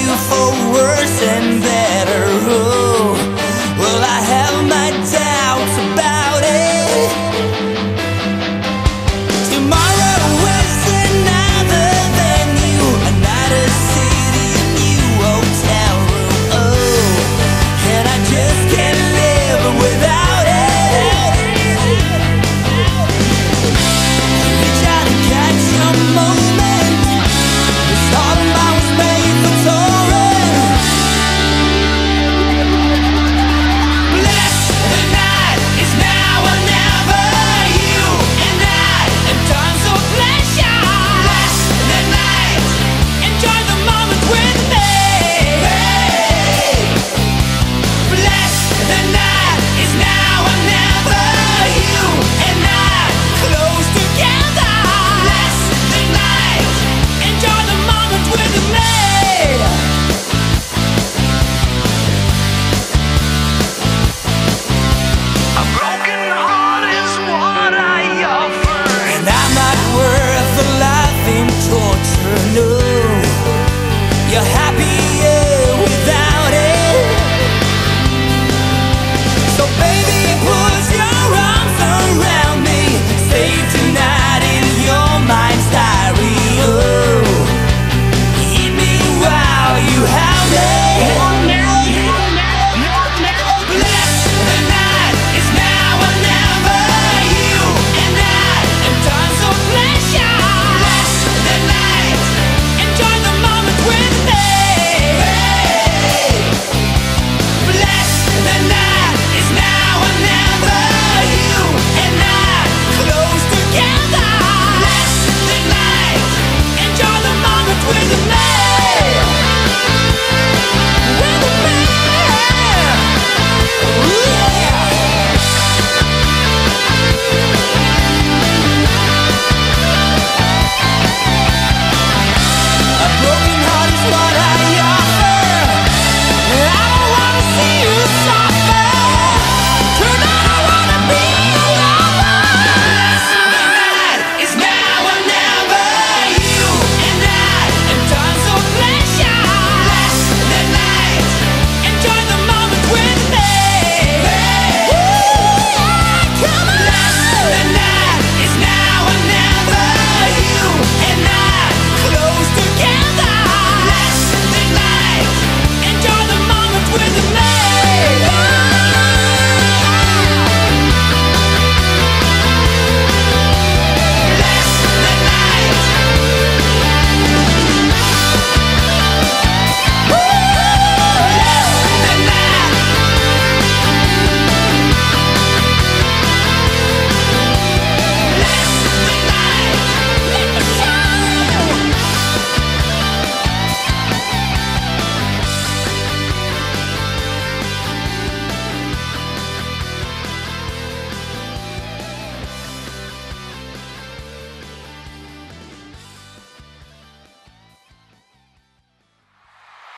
you for worse and better.